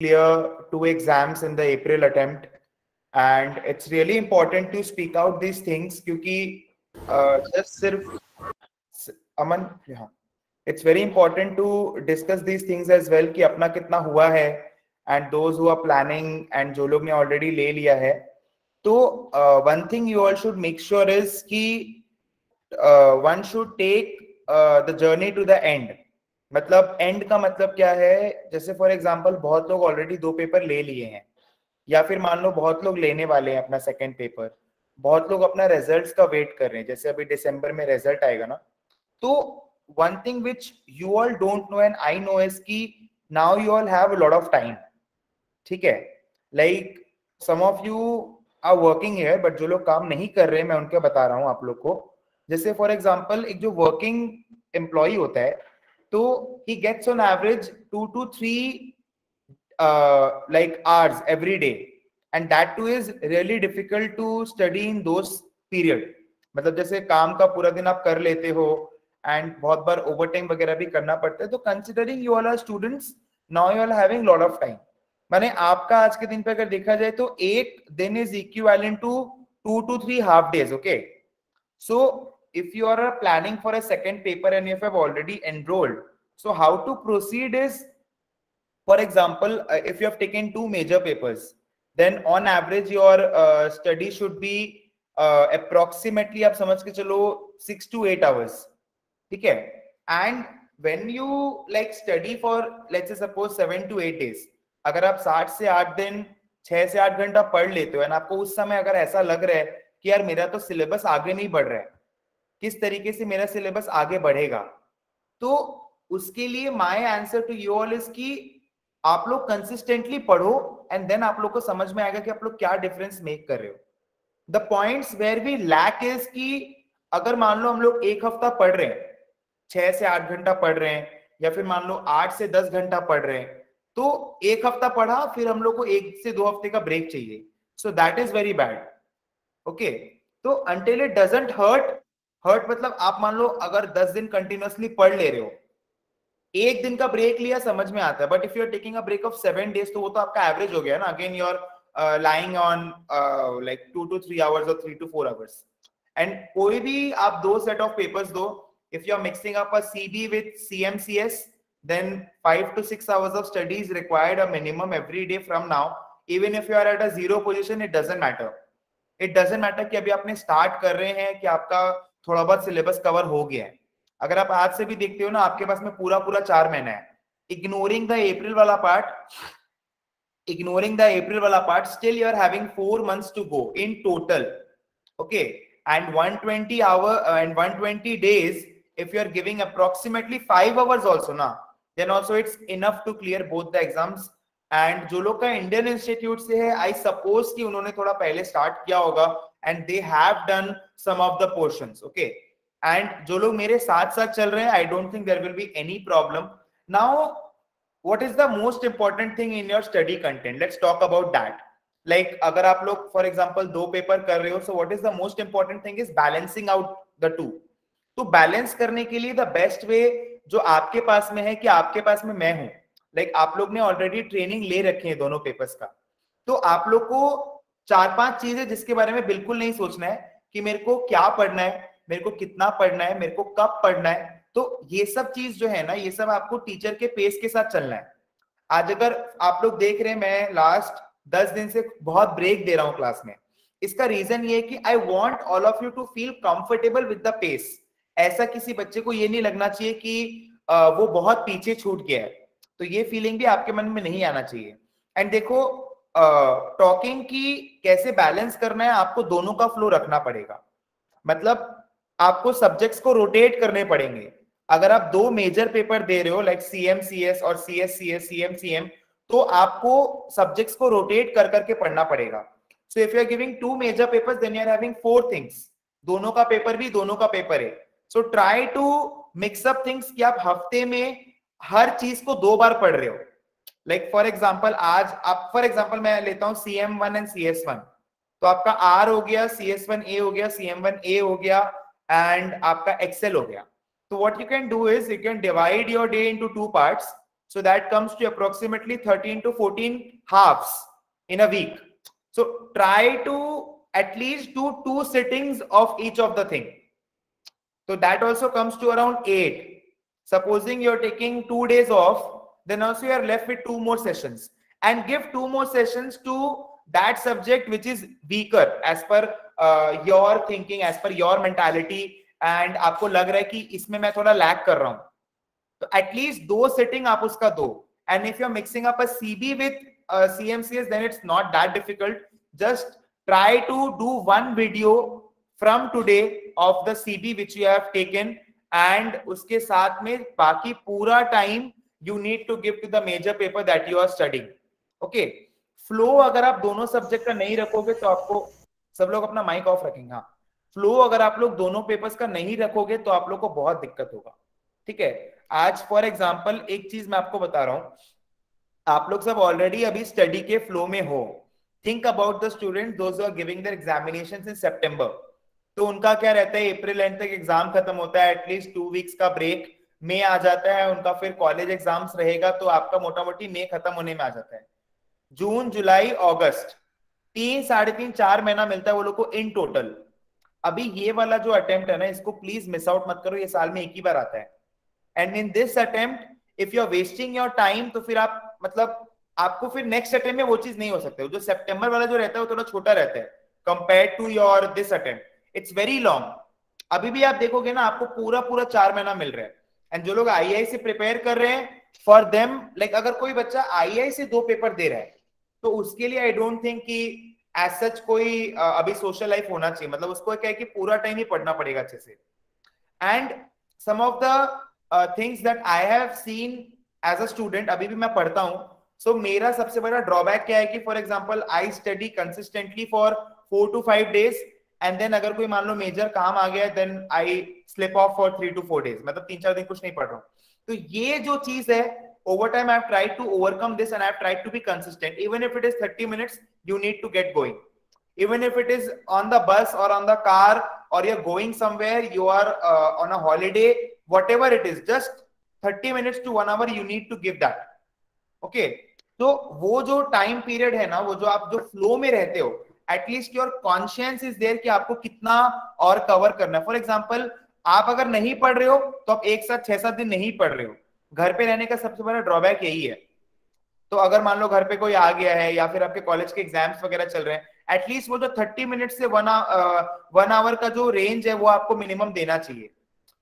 clear two exams in the April attempt. And it's really important to speak out these things because uh, just sirf, Aman, yeah. it's very important to discuss these things as well कि अपना कितना हुआ है and those who are planning and जो लोग ने already ले लिया है तो uh, one thing you all should make sure is कि uh, one should take uh, the journey to the end मतलब एंड का मतलब क्या है? जैसे फॉर एग्ज़ाम्पल बहुत लोग ऑलरेडी दो पेपर ले लिए हैं, या फिर मान लो बहुत लोग लेने वाले हैं अपना सेकेंड पेपर बहुत लोग अपना रिजल्ट्स का वेट कर रहे हैं, जैसे अभी दिसंबर में रिज़ल्ट आएगा ना तो one thing which you all don't know and I know is की now you all have lot of time ठीक है? Like some of you are working है बट जो लोग काम नहीं कर रहे हैं मैं उनके बता रहा हूँ आप लोग को। जैसे फॉर एग्ज़ाम्पल एक जो वर्किंग एम्प्लॉय होता है So he gets on average two to three uh, like hours every day, and that too is really difficult to study in those period. मतलब जैसे काम का पूरा दिन आप कर लेते हो एंड बहुत बार ओवर टाइम वगैरह भी करना पड़ता है तो considering you all are students now you are having lot of time माने आपका आज के दिन पे अगर देखा जाए तो एक दिन is equivalent to two to three half days okay so if you are planning for a second paper and if you have already enrolled so how to proceed is for example uh, if you have taken two major papers then on average your uh, study should be uh, approximately आप समझ के चलो six to eight hours ठीक है and when you like study for let's say suppose seven to eight days अगर आप साठ से आठ दिन छह से आठ घंटा पढ़ लेते हो एंड आपको उस समय अगर ऐसा लग रहा है कि यार मेरा तो सिलेबस आगे नहीं बढ़ रहा है किस तरीके से मेरा सिलेबस आगे बढ़ेगा? तो उसके लिए my answer to you all is की आप लोग कंसिस्टेंटली पढ़ो एंड देन आप लोग को समझ में आएगा कि आप लोग क्या डिफरेंस मेक कर रहे हो। The points where we lack is की अगर मान लो हम लोग एक हफ़्ता पढ़ रहे हैं, छह से आठ घंटा पढ़ रहे हैं या फिर मान लो आठ से दस घंटा पढ़ रहे हैं तो एक हफ़्ता पढ़ा, फिर हम लोग को एक से दो हफ़्ते का ब्रेक चाहिए। So that is very bad okay तो until it doesn't hurt hurt मतलब आप मान लो अगर दस दिन कंटिन्यूसली पढ़ ले रहे हो एक दिन का ब्रेक लिया समझ में आता है but if you are taking a break of seven days तो वो तो आपका एवरेज हो गया ना again you are lying on like two to three hours और three to four hours and कोई भी आप दो सेट ऑफ़ पेपर्स दो if you are mixing up a CB with CMCS, then five to six hours of study is required a minimum every day from now. Even if you are at a zero position, it doesn't matter. It doesn't matter कि अभी आपने start कर रहे हैं कि आपका थोड़ा बहुत सिलेबस कवर हो गया है। अगर आप आज से भी देखते हो ना, आपके पास में पूरा पूरा चार महीना है। इग्नोरिंग द अप्रैल वाला पार्ट इग्नोरिंग द अप्रैल वाला part still you are having four months to go in total okay and 120 hour and 120 days if you are giving approximately 5 hours also na then also it's enough to clear both the exams. And जो लोग का Indian institute से है आई suppose कि उन्होंने थोड़ा पहले start किया होगा and they have done some of the portions okay and जो लोग मेरे साथ साथ चल रहे हैं I don't think there will be any problem now what is the most important thing in your study content let's talk about that like अगर आप लोग फॉर एग्ज़ाम्पल दो पेपर कर रहे हो so what is the most important thing is balancing out the two तो balance करने के लिए द बेस्ट वे जो आपके पास में है कि आपके पास में मैं हूँ। लाइक like, आप लोग ने ऑलरेडी ट्रेनिंग ले रखी है दोनों पेपर्स का। तो आप लोग को चार पाँच चीज़ें जिसके बारे में बिल्कुल नहीं सोचना है कि मेरे को क्या पढ़ना है, मेरे को कितना पढ़ना है, मेरे को कब पढ़ना है। तो ये सब चीज़ जो है ना, ये सब आपको टीचर के पेस के साथ चलना है। आज अगर आप लोग देख रहे हैं, मैं लास्ट दस दिन से बहुत ब्रेक दे रहा हूँ क्लास में। इसका रीजन ये कि I want all of you to feel comfortable with the pace ऐसा किसी बच्चे को ये नहीं लगना चाहिए कि वो बहुत पीछे छूट गया है। तो ये फीलिंग भी आपके मन में नहीं आना चाहिए। एंड देखो टॉकिंग की कैसे बैलेंस करना है, आपको दोनों का फ्लो रखना पड़ेगा। मतलब आपको सब्जेक्ट्स को रोटेट करने पड़ेंगे। अगर आप दो मेजर पेपर दे रहे हो like C M C S और C S C S C M C M तो आपको सब्जेक्ट्स को रोटेट कर करके पढ़ना पड़ेगा। So if you are giving two major papers then you are having four things दोनों का पेपर भी दोनों का पेपर है। So try to mix up things कि आप हफ़्ते में हर चीज़ को दो बार पढ़ रहे हो। लाइक फॉर एग्जाम्पल आज आप फॉर एग्जाम्पल मैं लेता हूं C M one and C S one तो आपका आर हो गया सी एस वन ए हो गया सी एम वन ए हो गया एंड आपका एक्सेल हो गया तो what you can do is you can divide your day into two parts So that comes to approximately 13 to 14 halves in a week. So try to at least do two sittings of each of the thing. So that also comes to around eight. Supposing you're taking two days off, then also you are left with two more sessions and give two more sessions to that subject which is weaker as per uh, your thinking, as per your mentality and आपको लग रहा है कि इसमें मैं थोड़ा lack कर रहा हूं तो एटलीस्ट दो सेटिंग आप उसका दो and if you are mixing up a CB with CMCS then it's not that difficult just try to do one video from today of the CB which you have taken and उसके साथ में बाकी पूरा time you need to give to the major paper that you are studying. Okay? Flow अगर आप दोनों subject का नहीं रखोगे तो आपको सब लोग अपना माइक ऑफ़ रखेंगे हाँ। फ्लो अगर आप लोग दोनों पेपर्स का नहीं रखोगे तो आप लोग को बहुत दिक्कत होगा। ठीक है? आज फॉर एग्ज़ाम्पल एक चीज़ मैं आपको बता रहा हूँ। आप लोग सब ऑलरेडी अभी स्टडी के फ्लो में हो। Think about the student those are giving their examinations in सितंबर तो उनका क्या रहता है? अप्रैल एंड तक एग्ज़ाम खत्म होता है एटलीस्ट टू वीक्स का ब्रेक मे आ जाता है, उनका फिर कॉलेज एग्ज़ाम्स रहेगा तो आपका मोटा मोटी मे खत्म होने में आ जाता है। जून, जुलाई, अगस्त, तीन, साढ़े तीन, चार महीना मिलता है वो लोग को इन टोटल अभी ये वाला जो अटेम्प्ट है ना, इसको प्लीज़ मिस आउट मत करो, ये साल में एक ही बार आता है। And in this attempt if you are wasting your time तो फिर आप मतलब आपको फिर नेक्स्ट अटेम्प्ट में वो चीज़ नहीं हो सकता जो सेप्टेम्बर वाला जो रहता है, वो थोड़ा छोटा रहता है compare to your this attempt it's very long अभी भी आप देखोगे ना, आपको पूरा पूरा चार महीना मिल रहा है। एंड जो लोग आई से प्रिपेयर कर रहे हैं फॉर देम लाइक अगर कोई बच्चा आई से दो पेपर दे रहा है तो उसके लिए आई डोंट थिंक कि एज सच कोई अभी सोशल लाइफ होना चाहिए। मतलब उसको क्या है कि पूरा टाइम ही पढ़ना पड़ेगा अच्छे से। And some of the things that I have seen as a student अभी भी मैं पढ़ता हूँ सो so, मेरा सबसे बड़ा ड्रॉबैक क्या है कि for example I study consistently for four to five days and then अगर कोई मान लो मेजर काम आ गया then I slip off for three to four days मतलब तीन चार दिन कुछ नहीं पढ़ रहा हूँ तो ये जो चीज़ है over time i've tried to overcome this and i've tried to be consistent even if it is 30 minutes you need to get going even if it is on the bus or on the car or you're going somewhere you are uh, on a holiday whatever it is just 30 minutes to 1 hour you need to give that okay तो वो जो time period है ना वो जो आप जो flow में रहते हो at least your conscience is there कि आपको कितना और कवर करना है। फॉर एग्ज़ाम्पल आप अगर नहीं पढ़ रहे हो तो आप एक साथ छह सात दिन नहीं पढ़ रहे हो। घर पे रहने का सबसे बड़ा ड्रॉबैक यही है। तो अगर मान लो घर पे कोई आ गया है या फिर आपके कॉलेज के एग्ज़ाम्स वगैरह चल रहे हैं एटलीस्ट वो जो थर्टी मिनट से वन वन आवर का जो रेंज है, वो आपको मिनिमम देना चाहिए।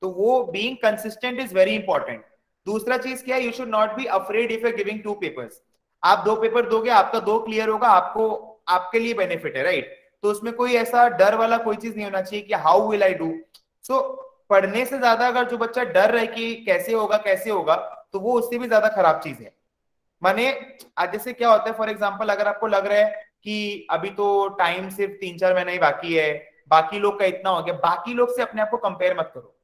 तो वो being consistent is very important दूसरा चीज़ क्या है you should not be afraid if you giving two papers आप दो पेपर दोगे, आपका दो क्लियर होगा, आपको आपके लिए बेनिफिट है राइट तो उसमें कोई ऐसा डर वाला कोई चीज़ नहीं होना चाहिए कि how will I do so पढ़ने से ज़्यादा अगर जो बच्चा डर रहे कि कैसे होगा कैसे होगा तो वो उससे भी ज़्यादा खराब चीज़ है। माने, आज जैसे क्या होता है फॉर एग्ज़ाम्पल अगर आपको लग रहा है कि अभी तो टाइम सिर्फ़ तीन चार महीना ही बाकी है, बाकी लोग का इतना हो गया, बाकी लोग से अपने आप को कंपेयर मत करो।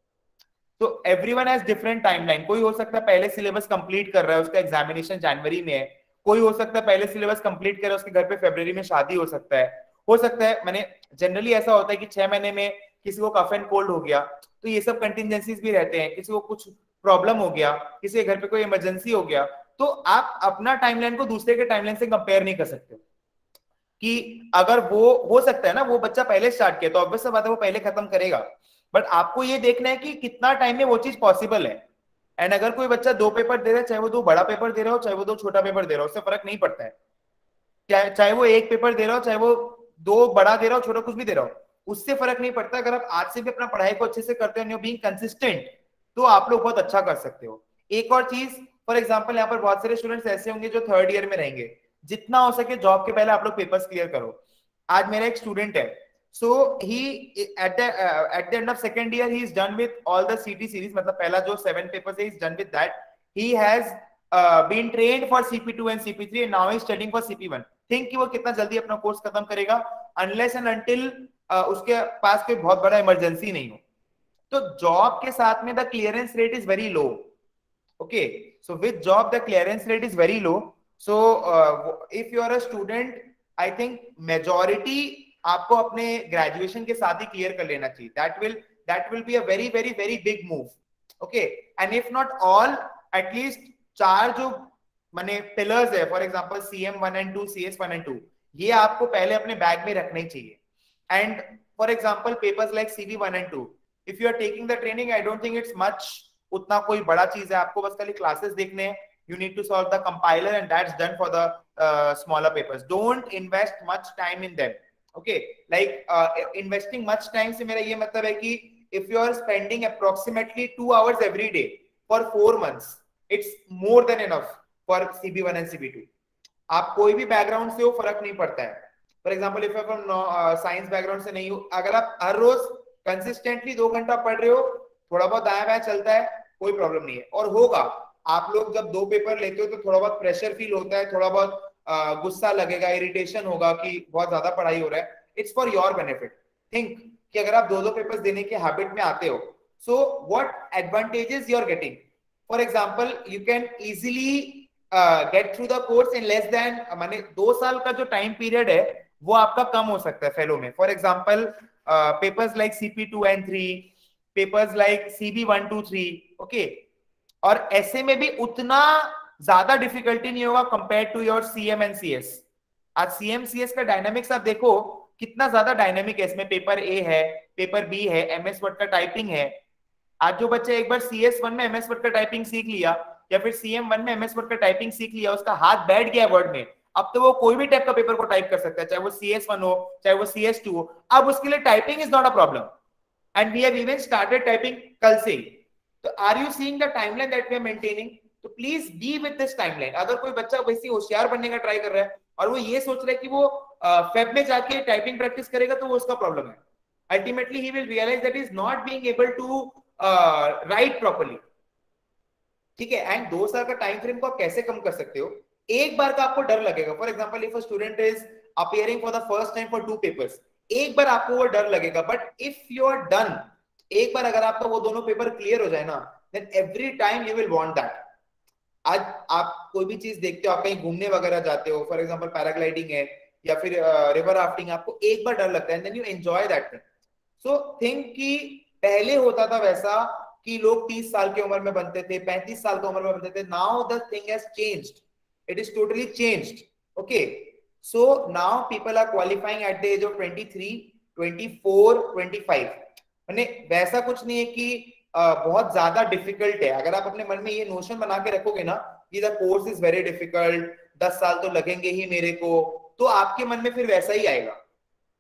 तो everyone has different timeline कोई हो सकता है पहले सिलेबस कंप्लीट कर रहा है, उसका एग्जामिनेशन जनवरी में है कोई हो सकता है, पहले सिलेबस कंप्लीट करे, उसके घर पे फेब्रवरी में शादी हो सकता है। हो सकता है, मैंने जनरली ऐसा होता है कि छह महीने में किसी को कफ एंड कोल्ड हो गया तो ये सब कंटिजेंसीज भी रहते हैं, किसी को कुछ प्रॉब्लम हो गया, किसी के घर पे कोई इमरजेंसी हो गया तो आप अपना टाइमलाइन को दूसरे के टाइमलाइन से कंपेयर नहीं कर सकते। कि अगर वो, हो सकता है ना, वो बच्चा पहले स्टार्ट किया तो ऑब्वियस बात है, वो पहले खत्म करेगा। बट आपको ये देखना है कि कितना टाइम में वो चीज़ पॉसिबल है। एंड अगर कोई बच्चा दो पेपर दे रहा है, चाहे वो दो बड़ा पेपर दे रहा हो, चाहे वो दो छोटा पेपर दे रहा हो, उससे फ़र्क नहीं पड़ता है। चाहे वो एक पेपर दे रहा हो, चाहे वो दो बड़ा दे रहा हो, छोटा कुछ भी दे रहा हो, उससे फ़र्क नहीं पड़ता। अगर आप आज से भी अपना पढ़ाई को अच्छे से करते हो बीइंग कंसिस्टेंट तो आप लोग बहुत अच्छा कर सकते हो। एक और चीज़ फॉर एग्ज़ाम्पल यहाँ पर बहुत सारे स्टूडेंट्स ऐसे होंगे जो थर्ड ईयर में रहेंगे। जितना हो सके जॉब के पहले आप लोग पेपर्स क्लियर करो। आज मेरा एक स्टूडेंट है so he at the at the end of second year he is done with all the CT series मतलब पहला जो सेवन पेपर्स है is done with that he has been trained for CP2 and CP3 and now is studying for CP1 think कि वो कितना जल्दी अपना course खत्म करेगा? अनलेस एंड अनटिल उसके पास कोई बहुत बड़ा इमरजेंसी नहीं हो. तो जॉब के साथ में the clearance rate is very low okay so with job the clearance rate is very low so if you are a student I think majority आपको अपने ग्रेजुएशन के साथ ही क्लियर कर लेना चाहिए। That will that will be a very very very big move okay and if not all at least चार जो माने पिलर्स है for example CM one and two C S one and two ये आपको पहले अपने बैग में रखने चाहिए। And for example papers like C CV one and two if you are taking the training I don't think it's much उतना कोई बड़ा चीज़ है। आपको बस खाली क्लासेस देखने हैं। You need to solve the compiler and that's done for the uh, smaller papers. Don't invest much time in them. Okay like uh, investing much time se mera ye matlab hai ki if you are spending approximately 2 hours every day for 4 months it's more than enough for cb1 and cb2 आप कोई भी background से हो फ़र्क नहीं पड़ता है। For example if from science background से नहीं हो अगर आप हर रोज कंसिस्टेंटली दो घंटा पढ़ रहे हो थोड़ा बहुत दाया बाया चलता है कोई प्रॉब्लम नहीं है। और होगा आप लोग जब दो पेपर लेते हो तो थोड़ा बहुत प्रेशर फील होता है थोड़ा बहुत गुस्सा लगेगा इरिटेशन होगा कि बहुत ज़्यादा पढ़ाई हो रहा है। It's for your benefit think कि अगर आप दो दो पेपर देने के हैबिट में आते हो so what advantages you are getting for example you can easily get through the course in less than माने दो साल का जो टाइम पीरियड है, वो आपका कम हो सकता है फेलो में। For example papers like CP two and three papers like CB one two three okay और ऐसे में भी उतना ज़्यादा डिफिकल्टी नहीं होगा compare to your CM and C S आज सीएम सी एस का डायनामिक्स आप देखो, कितना ज़्यादा डायनेमिक है इसमें। पेपर ए है पेपर बी है एमएस वर्ड का टाइपिंग है। आज जो बच्चा एक बार सी एस वन में एमएस वर्ड का टाइपिंग सीख लिया, या फिर सीएम वन में एमएस वर्ड का टाइपिंग सीख लिया, उसका हाथ बैठ गया वर्ड में, अब तो वो कोई भी टाइप का पेपर को टाइप कर सकता है, चाहे वो सी एस वन हो, चाहे वो सी एस टू हो। अब उसके लिए typing is not a problem and we have even started typing कल से तो are you seeing the timeline that we are maintaining तो please be with this timeline अगर कोई बच्चा वैसे होशियार बनने का ट्राई कर रहा है और वो ये सोच रहा है कि वो फेब में जाके टाइपिंग प्रैक्टिस करेगा तो वो उसका प्रॉब्लम है। Ultimately he will realise that is not being able to write properly ठीक है? एंड दो साल का टाइम फ्रेम को आप कैसे कम कर सकते हो? एक बार का आपको डर लगेगा। For example if a student is appearing for the first time for two papers एक बार आपको वो डर लगेगा। But if you are done एक बार अगर आपका वो दोनों पेपर क्लियर हो जाए ना then every time you will want that आज आप कोई भी चीज़ देखते हो, आप कहीं घूमने वगैरह जाते हो फॉर एग्जांपल पैराग्लाइडिंग है, या फिर रिवर राफ्टिंग आपको एक बार डर लगता है then you enjoy that thing so think कि पहले होता था वैसा कि लोग 30 साल की उम्र में बनते थे 35 साल की उम्र में बनते थे now the thing has changed it is totally changed okay so now people are qualifying at the age of 23 24 25 मैंने वैसा कुछ नहीं है कि बहुत ज़्यादा डिफ़िकल्ट है। अगर आप अपने मन में ये नोशन बना के रखोगे ना, कि the course is very difficult दस साल तो लगेंगे ही मेरे को तो आपके मन में फिर वैसा ही आएगा।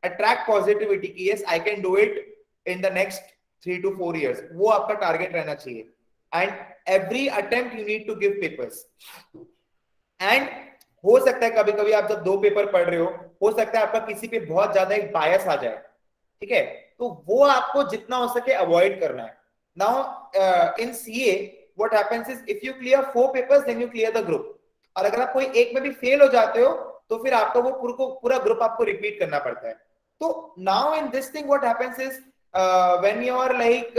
अट्रैक्ट पॉजिटिविटी की yes I can do it in the next three two four years वो आपका टारगेट रहना चाहिए। And every attempt you need to give papers and हो सकता है कभी कभी आप जब दो पेपर पढ़ रहे हो हो सकता है आपका किसी पे बहुत ज़्यादा एक बायस आ जाए। ठीक है? तो वो आपको जितना हो सके अवॉइड करना है। Now in CA what happens is if you clear four papers then you clear the group और अगर आप कोई एक में भी फेल हो जाते हो तो फिर आपका वो पूरा पूरा ग्रुप आपको रिपीट करना पड़ता है। तो now in this thing what happens is when you are like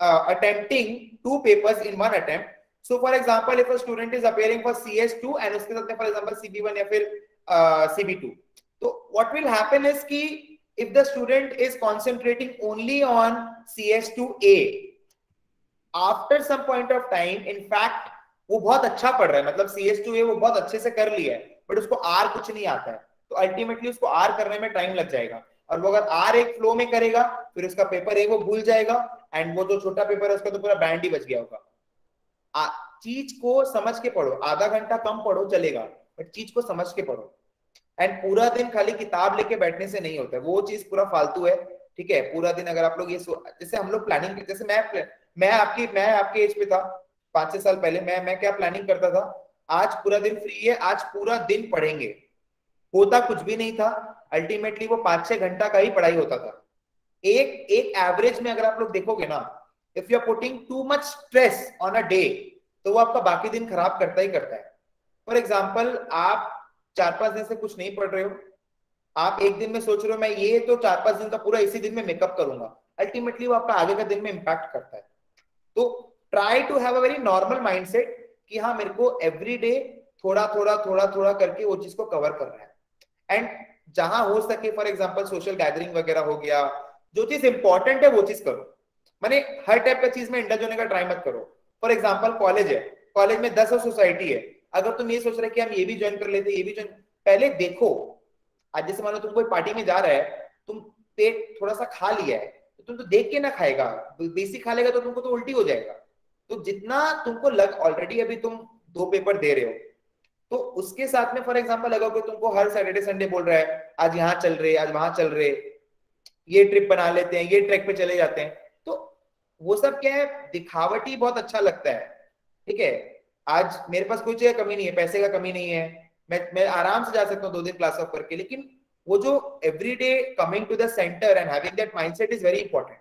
attempting two papers in one attempt so for example if a student is appearing for cs2 and उसके साथ for example cb1 या फिर uh, cb2 तो what will happen is कि if the student is concentrating only on CS2A, after some point of time, in fact, वो बहुत अच्छा पढ़ रहा है। मतलब CS2A वो बहुत अच्छे से कर लिया है बट उसको R कुछ नहीं आता है। तो अल्टीमेटली उसको R करने में टाइम लग जाएगा। और वो अगर R एक फ्लो में करेगा फिर उसका पेपर ए वो भूल जाएगा एंड वो जो छोटा पेपर है उसका तो पूरा बैंड ही बच गया होगा। चीज़ को समझ के पढ़ो। आधा घंटा कम पढ़ो चलेगा। बट चीज़ को समझ के पढ़ो। एंड पूरा दिन खाली किताब लेके बैठने से नहीं होता है। वो चीज़ पूरा फालतू है, ठीक है? पूरा दिन अगर आप लोग ये जैसे हम लोग प्लानिंग जैसे मैं मैं आपकी, मैं आपके एज पे था, पाँच छह साल पहले, मैं मैं क्या प्लानिंग करता था? आज पूरा दिन फ्री है, आज पूरा दिन पढ़ेंगे। होता कुछ भी नहीं था। अल्टीमेटली वो पाँच छह घंटा का ही पढ़ाई होता था। एक एक एवरेज में अगर आप लोग देखोगे ना if you are putting too much stress on a day तो वो आपका बाकी दिन खराब करता ही करता है। फॉर एग्ज़ाम्पल आप चार पाँच दिन से कुछ नहीं पढ़ रहे हो। आप एक दिन में सोच रहे हो, मैं ये तो चार पाँच दिन का पूरा इसी दिन में मेकअप करूँगा। अल्टीमेटली वो आपका आगे का दिन में इंपैक्ट करता है। तो try to have a very normal mindset कि हाँ मेरे को एवरी डे थोड़ा थोड़ा थोड़ा थोड़ा करके वो चीज़ को कवर कर रहा है। एंड जहाँ हो सके फॉर एग्ज़ाम्पल सोशल गैदरिंग वगैरह हो गया, जो चीज़ इंपॉर्टेंट है वो चीज़ करो। मैंने हर टाइप का चीज़ में इंडज होने का ट्राई मत करो। फॉर एग्ज़ाम्पल कॉलेज है। कॉलेज में दस सोसाइटी है। अगर तुम ये सोच रहे कि हम ये भी ज्वाइन कर लेते, ये भी ज्वाइन पहले देखो। आज जैसे मान तुम कोई पार्टी में जा रहा है, तुम पेट थोड़ा सा खा लिया है तो तुम तो देख के ना खाएगा। बेसिक खा लेगा तो तुमको तो उल्टी हो जाएगा। तो जितना तुमको लग ऑलरेडी अभी तुम दो पेपर दे रहे हो तो उसके साथ में फॉर एग्ज़ाम्पल कोई तुमको हर सैटरडे संडे बोल रहा है, आज यहाँ चल रहे, आज वहाँ चल रहे, ये ट्रिप बना लेते हैं, ये ट्रैक पे चले जाते हैं तो वो सब क्या है, दिखावटी बहुत अच्छा लगता है, ठीक है? आज मेरे पास कोई चीज़ कमी नहीं है, पैसे का कमी नहीं है। मैं मैं आराम से जा सकता हूँ दो दिन क्लास ऑफ़ करके, लेकिन वो जो every day coming to the centre and having that mindset is very important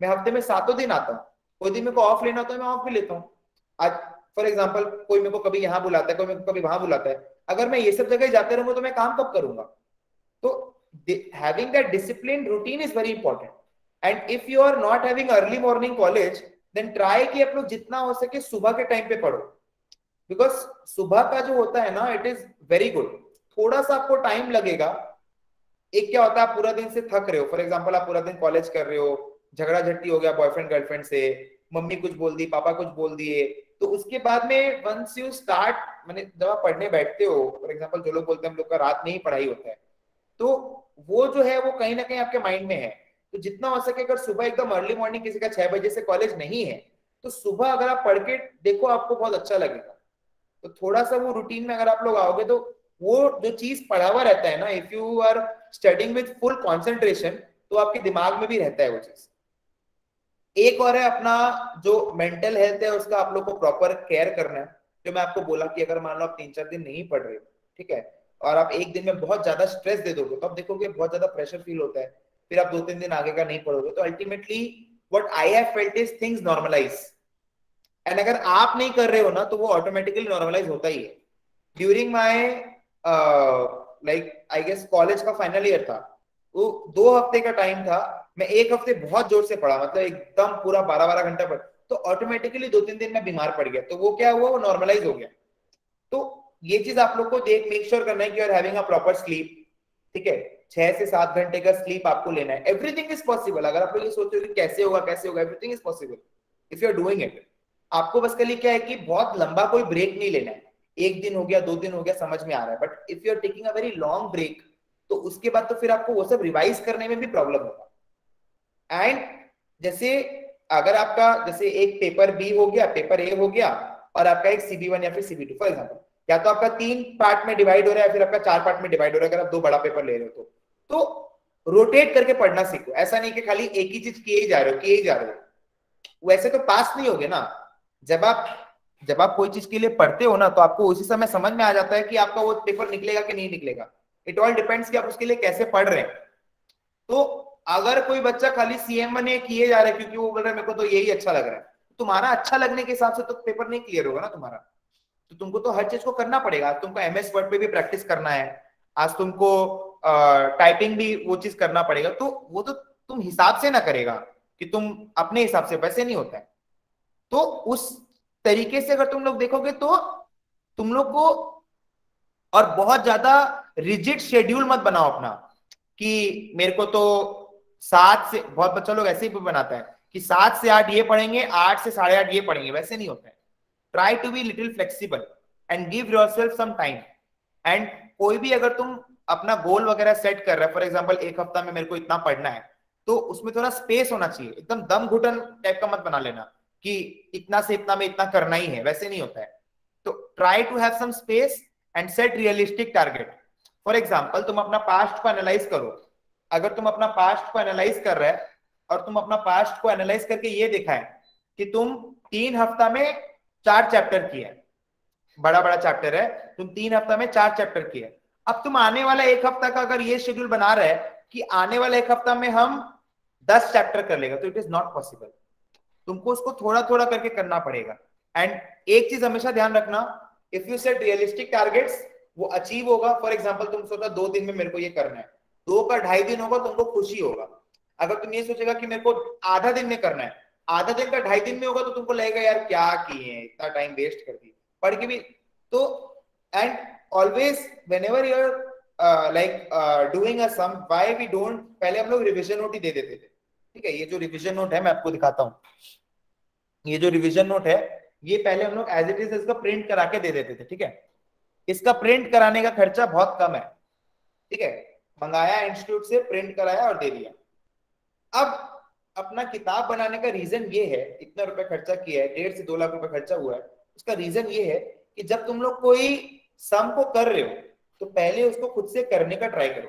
मैं हफ़्ते में सातों दिन आता हूँ, कोई दिन मेरे को ऑफ़ लेना होता है, मैं ऑफ़ भी लेता हूँ। आज फॉर एग्ज़ाम्पल कोई मेरे को कभी यहाँ बुलाता है, कोई मेरे को कभी वहाँ बुलाता है। अगर मैं ये सब जगह जाते रहूँगा तो मैं काम कब करूँगा? तो having that discipline routine is very important and if you are not having early morning college then try कि आप लोग जितना हो सके सुबह के टाइम पे पढ़ो। बिकॉज़ सुबह का जो होता है ना इट इज़ वेरी गुड थोड़ा सा आपको टाइम लगेगा। एक क्या होता है पूरा दिन से थक रहे हो। फॉर एग्ज़ाम्पल आप पूरा दिन कॉलेज कर रहे हो झगड़ा झट्टी हो गया बॉयफ्रेंड गर्लफ्रेंड से, मम्मी कुछ बोल दी, पापा कुछ बोल दिए। तो उसके बाद में वंस यू स्टार्ट मैंने जब आप पढ़ने बैठते हो फॉर एग्ज़ाम्पल जो लोग बोलते हैं, हम लोग का रात में ही पढ़ाई होता है। तो वो जो है, वो कहीं ना कहीं आपके माइंड में है। तो जितना हो सके अगर सुबह एकदम अर्ली मॉर्निंग किसी का छह बजे से कॉलेज नहीं है तो सुबह अगर आप पढ़ के, देखो आपको बहुत अच्छा लगेगा। तो थोड़ा सा वो रूटीन में अगर आप लोग आओगे तो वो जो चीज़ पढ़ा हुआ रहता है ना if you are studying with full concentration तो आपके दिमाग में भी रहता है वो चीज़। एक और है अपना जो मेंटल हेल्थ है, उसका आप लोग को प्रॉपर केयर करना है। जो मैं आपको बोला कि अगर मान लो आप तीन चार दिन नहीं पढ़ रहे हो ठीक है, और आप एक दिन में बहुत ज़्यादा स्ट्रेस दे दोगे तो आप देखोगे बहुत ज़्यादा प्रेशर फील होता है। फिर आप दो तीन दिन आगे का नहीं पढ़ोगे तो ultimately what I have felt is things normalise and अगर आप नहीं कर रहे हो ना तो वो ऑटोमेटिकली नॉर्मलाइज होता ही है। During my like I guess college का फाइनल ईयर था वो दो हफ़्ते का टाइम था, मैं एक हफ़्ते बहुत ज़ोर से पढ़ा मतलब एकदम पूरा बारह बारह घंटा पढ़ तो ऑटोमेटिकली दो तीन दिन में बीमार पड़ गया। तो वो क्या हुआ, वो नॉर्मलाइज हो गया। तो ये चीज़ आप लोग को देख मेक श्योर करना है कि you are having a proper sleep ठीक है? छह से सात घंटे का स्लीप आपको लेना है। एवरीथिंग इज़ पॉसिबल अगर आप लोग ये सोच हो कैसे होगा कैसे होगा everything is possible if you are doing it आपको बस कल क्या है कि बहुत लंबा कोई ब्रेक नहीं लेना है। एक दिन हो गया, दो दिन हो गया, समझ में आ रहा है। But if you are taking a very long break तो उसके बाद तो फिर आपको वो सब रिवाइज करने में भी प्रॉब्लम होगा। एंड जैसे अगर आपका, जैसे एक पेपर बी हो गया पेपर ए हो गया, और आपका एक सीबी वन या फिर सीबी टू फॉर एग्ज़ाम्पल या तो आपका तीन पार्ट में डिवाइड हो रहा है फिर आपका चार पार्ट में डिवाइड हो रहा है, अगर आप दो बड़ा पेपर ले रहे हो तो। तो रोटेट करके पढ़ना सीखो। ऐसा नहीं कि खाली एक ही चीज़ किए ही जा रहे हो, किए ही जा रहे हो। वैसे तो पास नहीं होगे ना। जब आप जब आप कोई चीज़ के लिए पढ़ते हो ना तो आपको उसी समय समझ में आ जाता है कि आपका वो पेपर निकलेगा कि नहीं निकलेगा। इट ऑल डिपेंड्स कि आप उसके लिए कैसे पढ़ रहे हैं। तो अगर कोई बच्चा खाली सीएम बने किए जा रहा है, क्योंकि वो बोल रहा है, मेरे को तो यही अच्छा लग रहा है। तुम्हारा अच्छा लगने के हिसाब से तो पेपर नहीं क्लियर होगा ना तुम्हारा। तो तुमको तो हर चीज़ को करना पड़ेगा। तुमको एमएस वर्ड पे भी प्रैक्टिस करना है। आज तुमको टाइपिंग भी वो चीज़ करना पड़ेगा। तो वो तो तुम हिसाब से ना करेगा कि तुम अपने हिसाब से, वैसे नहीं होता है। तो उस तरीके से अगर तुम लोग देखोगे तो तुम लोग को और बहुत ज़्यादा रिजिड शेड्यूल मत बनाओ अपना, कि मेरे को तो सात से, बहुत बच्चा लोग ऐसे ही बनाता है कि सात से आठ ये पढ़ेंगे, आठ से साढ़े आठ ये पढ़ेंगे, वैसे नहीं होता है। Try to be little flexible and give yourself some time and कोई भी अगर तुम अपना गोल वगैरह सेट कर रहे है फॉर एग्ज़ाम्पल एक हफ़्ता में मेरे को इतना पढ़ना है तो उसमें थोड़ा स्पेस होना चाहिए। एकदम दम घुटन टाइप का मत बना लेना। कि इतना से इतना में इतना करना ही है, वैसे नहीं होता है। तो try to have some space and set realistic target for example तुम अपना पास्ट को एनालाइज करो। अगर तुम अपना पास्ट को एनालाइज कर रहे और तुम अपना पास्ट को एनालाइज करके ये देखा है कि तुम तीन हफ़्ता में चार चैप्टर किए बड़ा बड़ा चैप्टर है, तुम तीन हफ़्ता में चार चैप्टर किए अब तुम आने वाला एक हफ़्ता का अगर ये शेड्यूल बना रहे कि आने वाला एक हफ़्ता में हम दस चैप्टर कर लेगा तो इट इज़ नॉट पॉसिबल तुमको उसको थोड़ा थोड़ा करके करना पड़ेगा। एंड एक चीज़ हमेशा ध्यान रखना if you set realistic targets वो अचीव होगा। फॉर एग्ज़ाम्पल तुम सोचा दो दिन में मेरे को ये करना है। दो का ढाई दिन होगा, तुमको खुशी होगा। अगर तुम ये सोचेगा कि मेरे को आधा दिन में करना है, आधा दिन का ढाई दिन में होगा तो तुमको लगेगा, यार, क्या किए इतना टाइम वेस्ट कर दिया। पढ़ के भी तो and always whenever you're like doing some why we don't पहले हम लोग रिविजन नोट ही दे देते थे। ठीक है, ये जो रिविजन नोट है, मैं आपको दिखाता हूँ। ये जो रिविजन नोट है, ये पहले हम लोग एज इट इज़ इसका प्रिंट करा के दे देते थे, ठीक है? इसका प्रिंट कराने का खर्चा बहुत कम है, ठीक है? मंगाया इंस्टीट्यूट से प्रिंट कराया और दे दिया। अब अपना किताब बनाने का रीजन ये है, इतना रुपए खर्चा किया है, डेढ़ से दो लाख रुपए खर्चा हुआ है, उसका रीजन ये है कि जब तुम लोग कोई सम को कर रहे हो तो पहले उसको खुद से करने का ट्राई करो,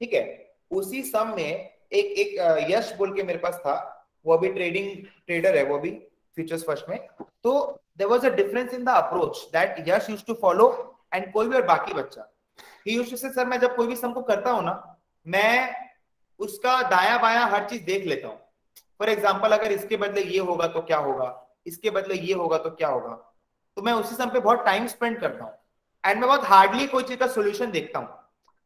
ठीक है? उसी सम में एक एक यश बोल के मेरे पास था। वो अभी ट्रेडिंग ट्रेडर है, वो भी फ्यूचर्स फ़र्स्ट में। तो there was a difference in the approach that Yash used to follow and कोई भी और बाकी बच्चा। ही यूज़ से सर, मैं जब कोई भी सम को करता हूँ ना, मैं उसका दाया बाया हर चीज़ देख लेता हूँ। फॉर एग्ज़ाम्पल अगर इसके बदले ये होगा तो क्या होगा? इसके बदले ये होगा तो क्या होगा? तो मैं उसी समय पे बहुत टाइम स्पेंड करता हूँ। एंड मैं बहुत हार्डली कोई चीज़ का सोल्यूशन देखता हूँ।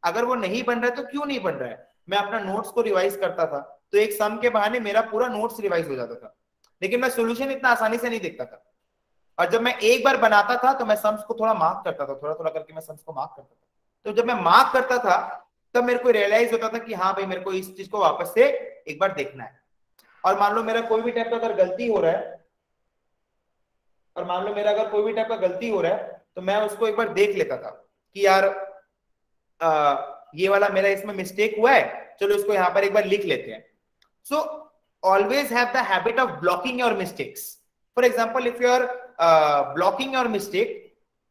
अगर वो नहीं बन रहा है तो क्यों नहीं बन रहा है? मैं अपना नोट्स को रिवाइज करता था तो एक सम के बहाने मेरा पूरा नोट्स रिवाइज हो जाता था। लेकिन मैं सोल्यूशन इतना आसानी से नहीं देखता था। और जब मैं एक बार बनाता था तो मैं सम्स को थोड़ा मार्क करता था थोड़ा थोड़ा करके मैं सम्स को मार्क करता था। तो जब मैं मार्क करता था तब मेरे को रियलाइज़ होता था कि हाँ भाई मेरे को इस चीज़ को वापस से एक बार देखना है। और मान लो मेरा कोई भी टाइप का अगर गलती हो रहा है और मान लो मेरा अगर कोई भी टाइप का गलती हो रहा है तो मैं उसको एक बार देख लेता था कि यार आ, ये वाला मेरा इसमें मिस्टेक हुआ है, चलो इसको यहाँ पर एक बार लिख लेते हैं। So always have the habit of blocking your mistakes for example if you are blocking your mistake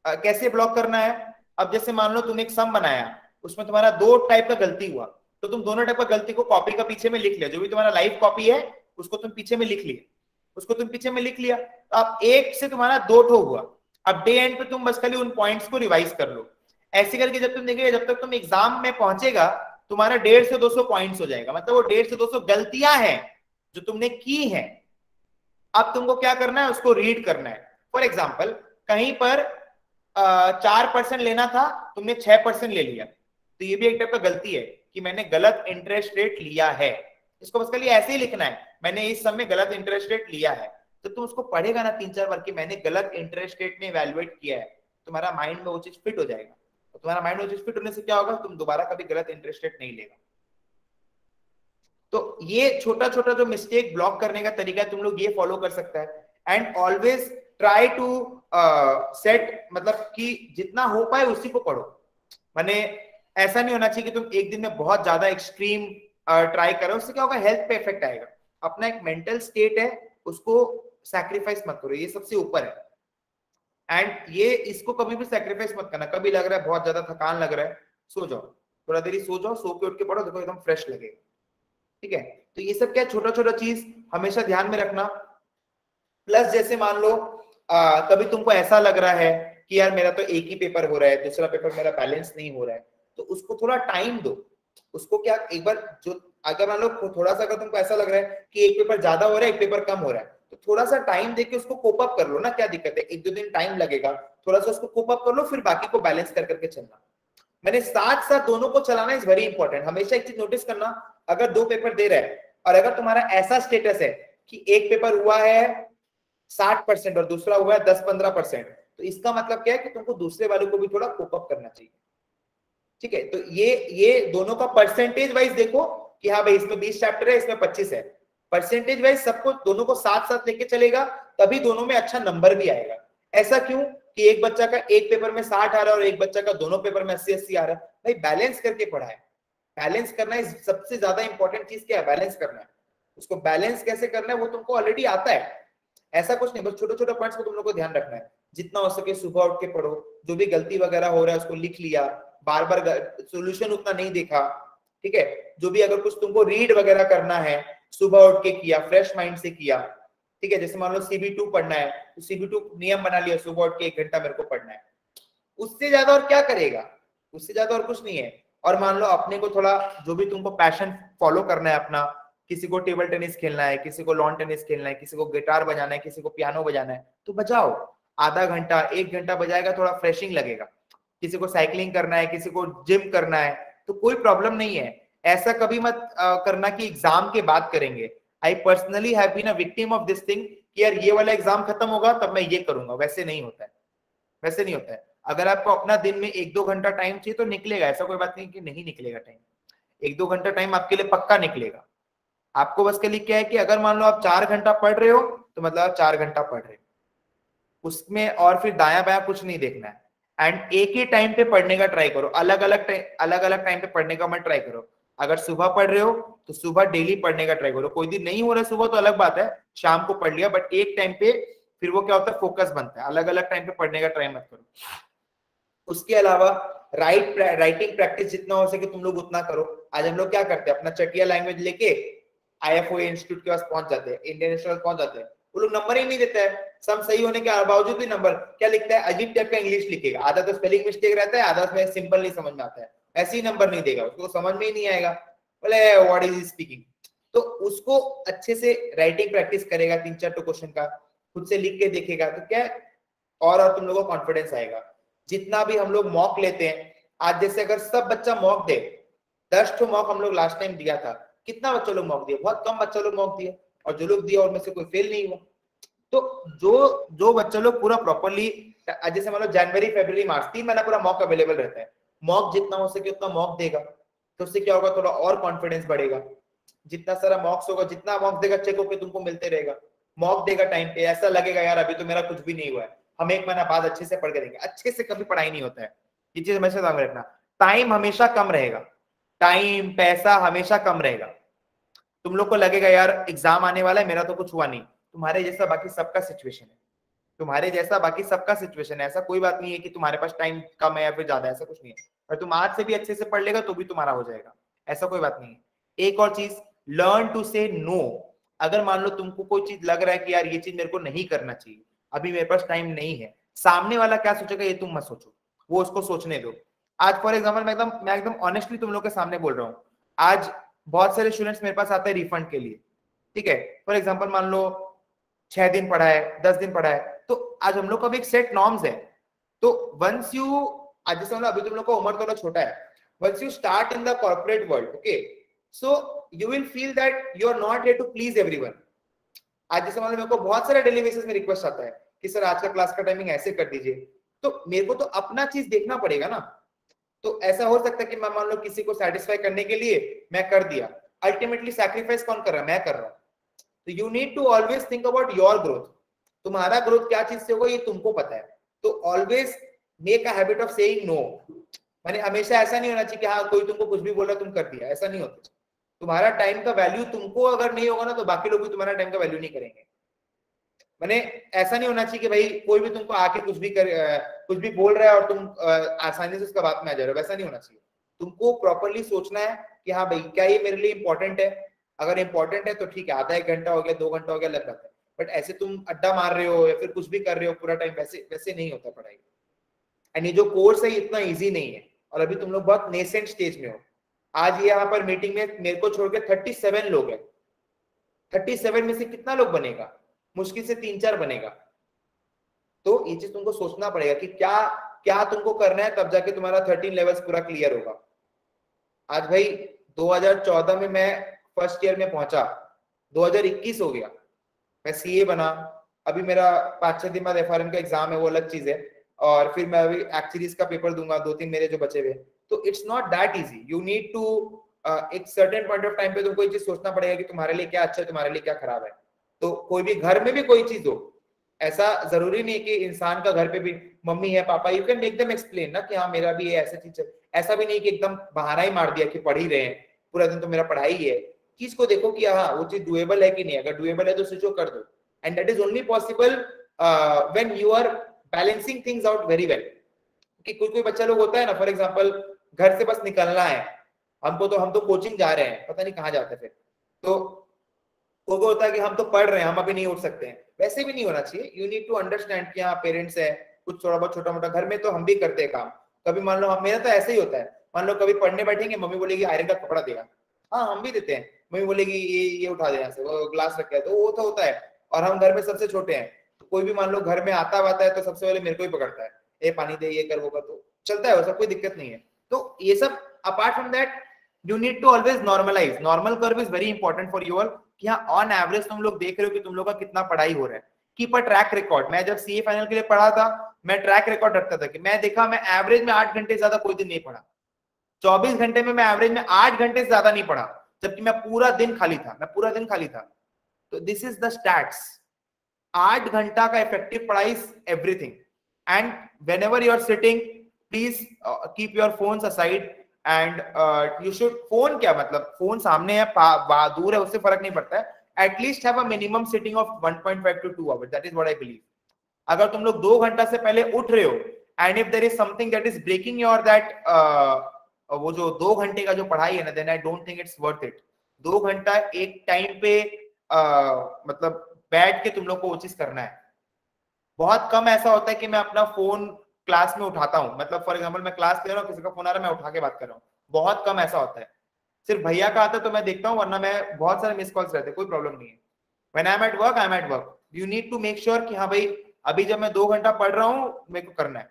कैसे ब्लॉक करना है? अब जैसे मान लो तुमने एक सम बनाया, उसमें तुम्हारा दो टाइप का गलती हुआ तो तुम दोनों टाइप का गलती को कॉपी का पीछे में लिख लिया। जो भी तुम्हारा लाइव कॉपी है, उसको तुम पीछे में लिख लिया। उसको तुम पीछे में लिख लिया। तो अब एक से तुम्हारा दो ठो हुआ। अब डे एंड पे तुम बस खाली उन पॉइंट्स को रिवाइज कर लो। ऐसे करके जब तुम देखेगा, जब तक तुम एग्ज़ाम में पहुंचेगा, तुम्हारा डेढ़ से दो सौ पॉइंट हो जाएगा। मतलब वो डेढ़ से दो सौ गलतियाँ हैं जो तुमने की है। अब तुमको क्या करना है, उसको रीड करना है। फॉर एग्ज़ाम्पल कहीं पर चार परसेंट लेना था, तुमने छह परसेंट ले लिया। तो ये भी एक टाइप का गलती है कि मैंने गलत इंटरेस्ट रेट लिया है। इसको बस खाली ऐसे ही लिखना है, मैंने इस समय गलत इंटरेस्ट रेट लिया है। तो तुम उसको पढ़ेगा ना तीन चार बार कि मैंने गलत इंटरेस्ट रेट में इवेलुएट किया है। तुम्हारा माइंड में वो चीज़ फिट हो जाएगा। तो तुम्हारा माइंड वो फिट होने से क्या होगा? तुम दोबारा कभी गलत इंटरेस्ट रेट नहीं लेगा। तो ये छोटा छोटा जो मिस्टेक ब्लॉक करने का तरीका है तुम लोग ये फॉलो कर सकता है। And always try to set मतलब कि जितना हो पाए उसी को पढ़ो। मैंने ऐसा नहीं होना चाहिए कि तुम एक दिन में बहुत ज़्यादा एक्सट्रीम ट्राई करो। उससे क्या होगा? हेल्थ पे इफ़ेक्ट आएगा। अपना एक मेंटल स्टेट है, उसको सैक्रिफाइस मत करो। ये सबसे ऊपर है। एंड ये इसको कभी भी सैक्रिफाइस मत करना। कभी लग रहा है बहुत ज़्यादा थकान लग रहा है सो जाओ। थोड़ा देरी सो जाओ सो के उठ के पढ़ो देखो एकदम फ्रेश लगेगा ठीक है? तो ये सब क्या छोटा छोटा चीज़ हमेशा ध्यान में रखना। प्लस जैसे मान लो आ, कभी तुमको ऐसा लग रहा है कि यार मेरा तो एक ही पेपर हो रहा है दूसरा पेपर मेरा बैलेंस नहीं हो रहा है तो उसको थोड़ा टाइम दो। उसको क्या एक बार जो अगर मान लो थोड़ा सा अगर तुमको ऐसा लग रहा है कि एक पेपर ज़्यादा हो रहा है एक पेपर कम हो रहा है तो थोड़ा सा टाइम देके उसको कोप अप कर लो ना, क्या दिक्कत है? एक दो दिन टाइम लगेगा थोड़ा सा उसको कोप अप कर लो, फिर बाकी को बैलेंस कर करके चलना। मैंने साथ साथ दोनों को चलाना इज़ वेरी इंपॉर्टेंट हमेशा एक चीज़ नोटिस करना, अगर दो पेपर दे रहा है और अगर तुम्हारा ऐसा स्टेटस है कि एक पेपर हुआ है साठ परसेंट और दूसरा हुआ है दस पंद्रह परसेंट तो इसका मतलब क्या है कि तुमको दूसरे वाले को भी थोड़ा कोप अप करना चाहिए। ठीक है? तो ये ये दोनों का परसेंटेज वाइज देखो कि हाँ भाई, इसमें बीस चैप्टर है, इसमें पच्चीस है। परसेंटेज वाइज सबको दोनों को साथ साथ लेके चलेगा, तभी दोनों में अच्छा नंबर भी आएगा। ऐसा क्यों कि एक बच्चा का एक पेपर में साठ आ रहा है और एक बच्चा का दोनों पेपर में अस्सी अस्सी आ रहा है? भाई बैलेंस करके पढ़ा है बैलेंस करना है सबसे ज़्यादा इंपॉर्टेंट चीज़ क्या है? बैलेंस करना है। उसको बैलेंस कैसे करना है? वो तुमको ऑलरेडी आता है। ऐसा कुछ नहीं, बस छोटे छोटे पॉइंट्स को तुम लोग को ध्यान रखना है। जितना हो सके सुबह उठ के पढ़ो। जो भी गलती वगैरह हो रहा है उसको लिख लिया। बार बार सोल्यूशन उतना नहीं देखा। ठीक है? जो भी अगर कुछ तुमको रीड वगैरह करना है सुबह उठ के किया फ्रेश माइंड से किया। ठीक है, जैसे मान लो सीबी टू पढ़ना है तो सीबी टू नियम बना लिया, सुबह उठ के एक घंटा मेरे को पढ़ना है। उससे ज़्यादा और क्या करेगा? उससे ज़्यादा और कुछ नहीं है। और मान लो अपने को थोड़ा, जो भी तुमको पैशन फॉलो करना है अपना, किसी को टेबल टेनिस खेलना है, किसी को लॉन टेनिस खेलना है, किसी को गिटार बजाना है, किसी को पियानो बजाना है तो बजाओ। आधा घंटा, एक घंटा बजाएगा, थोड़ा फ्रेशिंग लगेगा। किसी को साइकिलिंग करना है, किसी को जिम करना है तो कोई प्रॉब्लम नहीं है। ऐसा कभी मत करना कि एग्ज़ाम के बाद करेंगे। I personally have been a victim of this thing कि यार ये वाला एग्ज़ाम खत्म होगा, तब मैं ये करूँगा। वैसे नहीं होता है। वैसे नहीं होता है। अगर आपको अपना दिन में एक दो घंटा टाइम चाहिए तो निकलेगा। ऐसा कोई बात नहीं कि नहीं निकलेगा टाइम एक दो घंटा टाइम आपके लिए पक्का निकलेगा। आपको बस के लिए क्या है कि अगर मान लो आप चार घंटा पढ़ रहे हो तो मतलब आप चार घंटा पढ़ रहे हो। उसमें और फिर दाया बाया कुछ नहीं देखना है। एंड एक ही टाइम पे पढ़ने का ट्राई करो। अलग अलग अलग अलग टाइम पे पढ़ने का मत ट्राई करो। अगर सुबह पढ़ रहे हो तो सुबह डेली पढ़ने का ट्राई करो। कोई दिन नहीं हो रहा सुबह तो अलग बात है। शाम को पढ़ लिया बट एक टाइम पे फिर वो क्या होता है फोकस बनता है। अलग अलग टाइम पे पढ़ने का ट्राई मत करो। उसके अलावा राइट राइटिंग प्रैक्टिस जितना हो सके तुम लोग उतना करो। आज हम लोग क्या करते हैं, अपना चटिया लैंग्वेज लेके आईएफओ इंस्टीट्यूट के पास पहुँच जाते हैं इंडियन इंस्टीट्यूट पहुँच जाते हैं। वो लोग नंबर ही नहीं देता है। सब सही होने के बावजूद भी नंबर क्या लिखता है? अजीब टाइप का इंग्लिश लिखेगा। आधा तो स्पेलिंग मिस्टेक रहता है, आधा में सिंपल नहीं समझ में आता है। ऐसे ही नंबर नहीं देगा, उसको समझ में ही नहीं आएगा। बोले व्हाट इज़ स्पीकिंग तो उसको अच्छे से राइटिंग प्रैक्टिस करेगा तीन चार क्वेश्चन का, खुद से लिख के देखेगा तो क्या और और तुम लोगों को कॉन्फिडेंस आएगा। जितना भी हम लोग मॉक लेते हैं, आज जैसे अगर सब बच्चा मॉक दे, दस टू मॉक हम लोग लास्ट टाइम दिया था, कितना बच्चा लोग मॉक दिए? बहुत कम बच्चा लोग मॉक दिए, और जो लोग दिया, उनमें से कोई फेल नहीं हुआ। तो जो जो बच्चा लोग पूरा प्रॉपरली जैसे मतलब जनवरी फरवरी मार्च तीन महीना पूरा मॉक अवेलेबल रहता है मॉक जितना हो सके उतना मॉक देगा। तो उससे क्या होगा? थोड़ा और कॉन्फिडेंस बढ़ेगा। जितना सारा मॉक्स होगा, जितना मॉक देगा चेक होकर तुमको मिलते रहेगा। मॉक देगा टाइम पे। ऐसा लगेगा, यार, अभी तो मेरा कुछ भी नहीं हुआ है। हम एक महीना बाद अच्छे से पढ़ के देंगे अच्छे से कभी पढ़ाई नहीं होता है। ये चीज़ हमेशा ध्यान रखना। टाइम हमेशा कम रहेगा। टाइम पैसा हमेशा कम रहेगा। तुम लोग को लगेगा, यार एग्ज़ाम आने वाला है, मेरा तो कुछ हुआ नहीं। तुम्हारे जैसा बाकी सबका सिचुएशन है। तुम्हारे जैसा बाकी सबका सिचुएशन है। ऐसा कोई बात नहीं है कि तुम्हारे पास टाइम कम है या फिर ज़्यादा ऐसा कुछ नहीं है। और तुम आज से भी अच्छे से पढ़ लेगा तो भी तुम्हारा हो जाएगा। ऐसा कोई बात नहीं है। एक और चीज़ लर्न टू से नो अगर मान लो तुमको कोई चीज़ लग रहा है कि यार ये चीज़ मेरे को नहीं करना चाहिए, अभी मेरे पास टाइम नहीं है, सामने वाला क्या सोचेगा, ये तुम मत सोचो। वो उसको सोचने दो। आज फॉर एग्ज़ाम्पल मैं एकदम मैं एकदम ऑनेस्टली तुम लोग के सामने बोल रहा हूँ, आज बहुत सारे स्टूडेंट्स मेरे पास आते हैं रिफंड के लिए। ठीक है? फॉर एग्ज़ाम्पल मान लो छह दिन पढ़ा है, दस दिन पढ़ा है। तो आज हम लोग का भी एक सेट नॉर्म्स है। तो वंस यू आज जैसे अभी तुम लोग का उम्र थोड़ा छोटा है once you start in the corporate world okay so you will feel that you are not here to please everyone आज जैसे मान लो मेरे को बहुत सारे डेली बेसिस में रिक्वेस्ट आता है कि सर आज का क्लास का टाइमिंग ऐसे कर दीजिए। तो मेरे को तो अपना चीज़ देखना पड़ेगा ना। तो ऐसा हो सकता है कि मैं मान लो किसी को सेटिस्फाई करने के लिए मैं कर दिया। अल्टीमेटली सैक्रिफाइस कौन कर रहा है? मैं कर रहा हूँ। तो you need to always think about your growth तुम्हारा ग्रोथ क्या चीज़ से होगा, ये तुमको पता है। तो always make a habit of saying no मैंने हमेशा ऐसा नहीं होना चाहिए कि हाँ कोई तुमको कुछ भी बोला तुम कर दिया। ऐसा नहीं होता। तुम्हारा टाइम का वैल्यू तुमको अगर नहीं होगा ना तो बाकी लोग भी तुम्हारा टाइम का वैल्यू नहीं करेंगे। मैंने ऐसा नहीं होना चाहिए कि भाई, कोई भी तुमको आके कुछ भी कर कुछ भी बोल रहा है और तुम आसानी से उसका बात में आ जा रहे हो, वैसा नहीं होना चाहिए। तुमको प्रॉपरली सोचना है कि हाँ भाई, क्या ये मेरे लिए इंपॉर्टेंट है? अगर इंपॉर्टेंट है तो ठीक है, आधा एक घंटा हो गया, दो घंटा हो गया, लग जाता है। बट ऐसे तुम अड्डा मार रहे हो या फिर कुछ भी कर रहे हो पूरा टाइम वैसे वैसे नहीं होता पढ़ाई। एंड ये जो कोर्स है इतना ईजी नहीं है। और अभी तुम लोग बहुत नेसेंट स्टेज में हो। आज यहाँ पर मीटिंग में मेरे को छोड़ के थर्टी सेवन लोग हैं। थर्टी सेवन में से कितना लोग बनेगा? मुश्किल से तीन चार बनेगा। तो ये चीज़ तुमको सोचना पड़ेगा कि क्या क्या तुमको करना है, तब जाके तुम्हारा थर्टीन लेवल्स पूरा क्लियर होगा। आज भाई 2014 में मैं फ़र्स्ट ईयर में पहुँचा 2021 हो गया। मैं सीए बना, अभी मेरा पाँच छह दिन बाद एफ़ का एग्ज़ाम है, वो अलग चीज़ है, और फिर मैं अभी एक्चुअलीज का पेपर दूँगा दो तीन मेरे जो बचे हुए तो it's not that easy you need to एक सर्टेन पॉइंट ऑफ़ टाइम पे तुमको ये चीज़ सोचना पड़ेगा कि तुम्हारे लिए क्या अच्छा है, तुम्हारे लिए क्या खराब है। तो कोई भी घर में भी कोई चीज़ हो, ऐसा ज़रूरी नहीं कि इंसान का घर पे भी मम्मी है, papa you can make them explain ना कि हाँ मेरा भी ये ऐसा चीज़ ऐसा भी नहीं कि एकदम बहाना ही मार दिया कि पढ़ ही रहे हैं, पूरा दिन तो मेरा पढ़ाई है। चीज़ को देखो कि हाँ वो चीज़ डुएबल है कि नहीं? अगर डुएबल है तो स्विच ऑफ़ कर दो। And that is only possible when you are balancing things out very well कि कोई कोई बच्चा लोग होता है ना फॉर एग्ज़ाम्पल घर से बस निकलना है। हमको तो हम तो कोचिंग जा रहे हैं, पता नहीं कहाँ जाते फिर। तो वो होता है कि हम तो पढ़ रहे हैं, हम अभी नहीं उठ सकते हैं। वैसे भी नहीं होना चाहिए। यू नीड टू अंडरस्टैंड कि हाँ पेरेंट्स है, कुछ थोड़ा बहुत छोटा मोटा घर में तो हम भी करते हैं काम। कभी मान लो हम मेरा तो ऐसे ही होता है। मान लो, कभी पढ़ने बैठेंगे, मम्मी बोलेगी, आयरन का कपड़ा देगा। हाँ हम भी देते हैं। मम्मी बोलेगी, ये ये उठा दे से, वो ग्लास रखे तो वो तो होता है। और हम घर में सबसे छोटे हैं तो कोई भी मान लो घर में आता वाता है तो सबसे पहले मेरे को ही पकड़ता है। ये पानी दे, ये कर, वो कर तो चलता है वो सब, कोई दिक्कत नहीं है। तो ये सब apart from that you need to always normalise normal curve is very important for your कि हाँ ऑन एवरेज तुम लोग देख रहे हो कि तुम लोग का कितना पढ़ाई हो रहा है। कीप अ ट्रैक रिकॉर्ड मैं जब सीए फाइनल के लिए पढ़ा था, मैं ट्रैक रिकॉर्ड रखता था कि मैं देखा, मैं एवरेज में आठ घंटे ज़्यादा कोई दिन नहीं पढ़ा। चौबीस घंटे में मैं एवरेज में आठ घंटे से ज़्यादा नहीं पढ़ा। जबकि मैं पूरा दिन खाली था, मैं पूरा दिन खाली था। तो दिस इज़ द स्टैट्स आठ घंटा का इफ़ेक्टिव पढ़ाई everything and whenever you are sitting please keep your phone aside and you should phone क्या मतलब? फ़ोन सामने है दूर है, उससे फ़र्क नहीं पड़ता है। At least have a minimum sitting of 1.5 to 2 hours that is what I believe अगर तुम लोग दो घंटा से पहले उठ रहे हो and if there is something that is breaking your that वो जो दो घंटे का जो पढ़ाई है ना then I don't think it's worth it दो घंटा एक टाइम पे uh, मतलब बैठ के तुम लोग को वो चीज़ करना है। बहुत कम ऐसा होता है कि मैं अपना फ़ोन क्लास में उठाता हूँ। मतलब फॉर एग्ज़ाम्पल मैं क्लास ले रहा हूँ किसी का फ़ोन आ रहा है मैं उठा के बात कर रहा हूँ। बहुत कम ऐसा होता है। सिर्फ़ भैया का आता है तो मैं देखता हूँ वरना मैं बहुत सारे मिस कॉल्स रहते कोई प्रॉब्लम नहीं है। When I am at work I am at work you need to make sure कि हाँ भाई अभी जब मैं दो घंटा पढ़ रहा हूँ मेरे को करना है।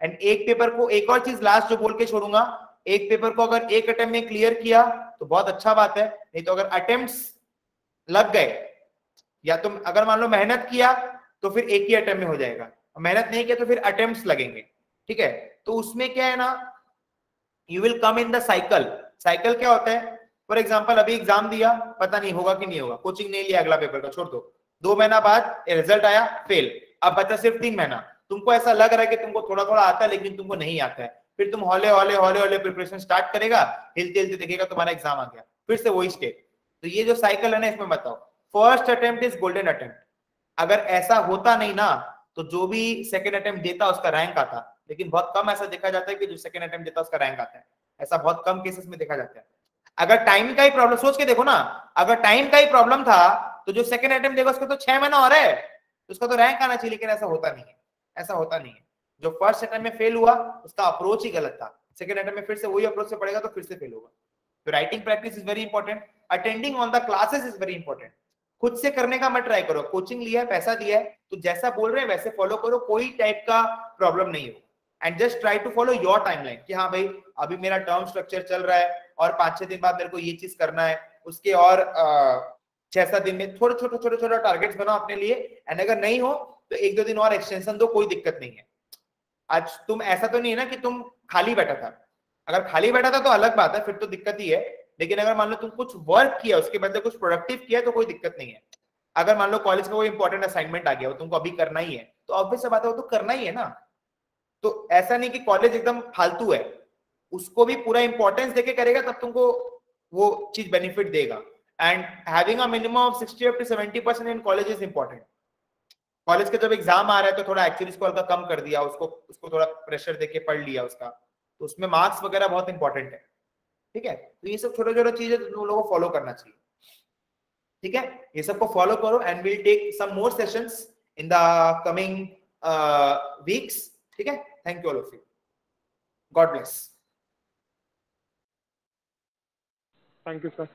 एंड एक पेपर को एक और चीज़ लास्ट जो बोल के छोड़ूँगा एक पेपर को अगर एक अटेम्प्ट में क्लियर किया तो बहुत अच्छा बात है। नहीं तो अगर अटेम्प्ट लग गए, या तुम अगर मान लो मेहनत किया तो फिर एक ही अटेम्प्ट में हो जाएगा। मेहनत नहीं किया तो फिर अटेम्प्ट लगेंगे। ठीक है? तो उसमें क्या है ना you will come in the cycle cycle क्या होता है? फॉर एग्ज़ाम्पल अभी एग्ज़ाम दिया, पता नहीं होगा कि नहीं होगा। कोचिंग नहीं लिया अगला पेपर का, छोड़ दो। दो महीना बाद रिज़ल्ट आया फेल अब बचा सिर्फ़ तीन महीना। तुमको ऐसा लग रहा है कि तुमको थोड़ा थोड़ा आता है, लेकिन तुमको नहीं आता है। फिर तुम हौले हौले हौले हौले प्रिपरेशन स्टार्ट करेगा, हिलते हिलते देखेगा तुम्हारा एग्ज़ाम आ गया। फिर से वही स्टेप तो ये जो साइकिल है ना, इसमें बताओ। First attempt is golden attempt अगर ऐसा होता नहीं ना तो जो भी सेकेंड अटेम्प्ट देता, उसका रैंक आता। लेकिन बहुत कम ऐसा देखा जाता है कि जो सेकेंड अटेम्प्ट देता, उसका रैंक आता है। ऐसा बहुत कम केसेस में देखा जाता है। अगर टाइम का ही प्रॉब्लम सोच के देखो ना, अगर टाइम का ही प्रॉब्लम था तो जो सेकंड अटेम्प्ट देगा, उसका तो छह महीना और है। उसका तो रैंक आना चाहिए, लेकिन ऐसा होता नहीं है। ऐसा होता नहीं है। जो फ़र्स्ट अटेम्प्ट में फेल हुआ, उसका अप्रोच ही गलत था। सेकंड अटेम्प्ट में फिर से वही अप्रोच से पड़ेगा तो फिर से फेल होगा। तो writing practice is very important attending on the classes is very important खुद से करने का मत ट्राई करो। कोचिंग लिया है, पैसा दिया है तो जैसा बोल रहे हैं, वैसे फॉलो करो। कोई टाइप का प्रॉब्लम नहीं हो and just try to follow your timeline कि हाँ भाई, अभी मेरा टर्म स्ट्रक्चर चल रहा है, और पाँच छह दिन बाद मेरे को ये चीज़ करना है। उसके और छह सात दिन में थोड़े छोटे छोटे छोटे टारगेट्स बनाओ अपने लिए। एंड अगर नहीं हो तो एक दो दिन और एक्सटेंशन दो, कोई दिक्कत नहीं है। आज तुम ऐसा तो नहीं है ना कि तुम खाली बैठा था। अगर खाली बैठा था तो अलग बात है, फिर तो दिक्कत ही है। लेकिन अगर मान लो तुम कुछ वर्क किया, उसके बदले कुछ प्रोडक्टिव किया तो कोई दिक्कत नहीं है। अगर मान लो कॉलेज का कोई इंपॉर्टेंट असाइनमेंट आ गया, वो तुमको अभी करना ही है तो ऑब्वियस बात है, वो तो करना ही है ना। तो ऐसा नहीं कि कॉलेज एकदम फालतू है। उसको भी पूरा इंपॉर्टेंस देके करेगा, तब तुमको वो चीज़ बेनिफिट देगा। And having a minimum of 60 up to 70 percent in college is important college के जब एग्ज़ाम आ रहा है तो थोड़ा एक्चुअली इसको हल्का कम कर दिया, उसको उसको थोड़ा प्रेशर देके पढ़ लिया उसका। तो उसमें मार्क्स वगैरह बहुत इंपॉर्टेंट है। ठीक है? तो ये सब छोटे छोटे चीज़ें तुम लोगों को फॉलो करना चाहिए। ठीक है? ये सबको फॉलो करो and will take some more sessions in the coming weeks ठीक है? Thank you all of you God bless thank you sir